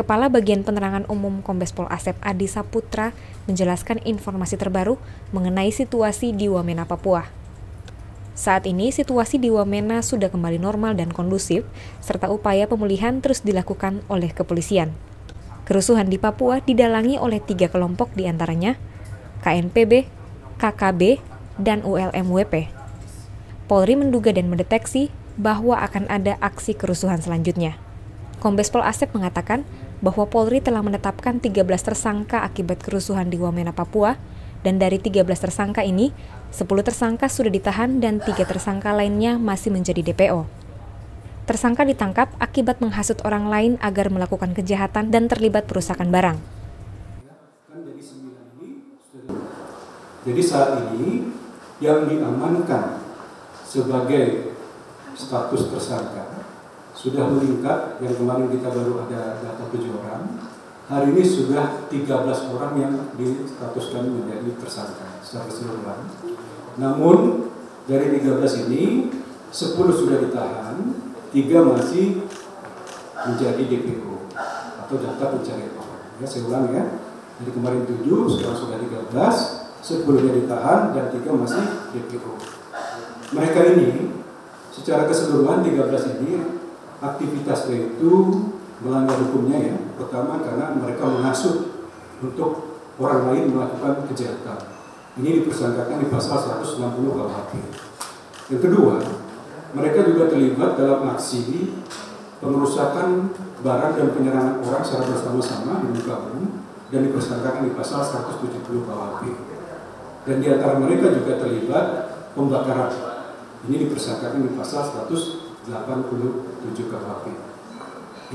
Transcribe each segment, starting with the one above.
Kepala Bagian Penerangan Umum Kombes Pol Asep Adi Saputra menjelaskan informasi terbaru mengenai situasi di Wamena, Papua. Saat ini situasi di Wamena sudah kembali normal dan kondusif, serta upaya pemulihan terus dilakukan oleh kepolisian. Kerusuhan di Papua didalangi oleh tiga kelompok di antaranya KNPB, KKB, dan ULMWP. Polri menduga dan mendeteksi bahwa akan ada aksi kerusuhan selanjutnya. Kombes Pol Asep mengatakan bahwa Polri telah menetapkan 13 tersangka akibat kerusuhan di Wamena, Papua, dan dari 13 tersangka ini, 10 tersangka sudah ditahan dan tiga tersangka lainnya masih menjadi DPO. Tersangka ditangkap akibat menghasut orang lain agar melakukan kejahatan dan terlibat perusakan barang. Jadi saat ini yang diamankan sebagai status tersangka sudah meningkat. Yang kemarin kita baru ada data tujuh orang. Hari ini sudah 13 orang yang distatuskan menjadi tersangka secara keseluruhan. Namun dari 13 ini 10 sudah ditahan tiga masih menjadi DPO atau daftar pencarian orang ya saya ulang ya. Dari kemarin 7 sekarang sudah 13 10 nya ditahan dan tiga masih DPO mereka ini secara keseluruhan 13 ini aktivitasnya itu melanggar hukumnya ya. Pertama karena mereka menghasut untuk orang lain melakukan kejahatan. Ini dipersangkakan di pasal 160 KUHP. Yang kedua, mereka juga terlibat dalam aksi pengerusakan barang dan penyerangan orang secara bersama-sama di muka umum dan dipersangkakan di pasal 170 KUHP. Dan di antara mereka juga terlibat pembakaran. Ini dipersangkakan di pasal 100 87 KUHP.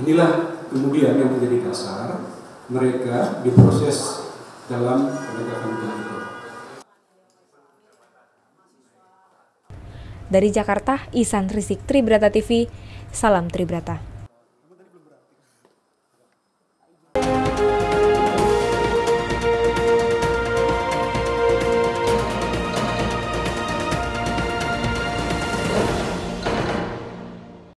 Inilah kemudian yang menjadi dasar mereka diproses dalam penegakan hukum itu. Dari Jakarta, Isan Risik Tribrata TV, Salam Tribrata.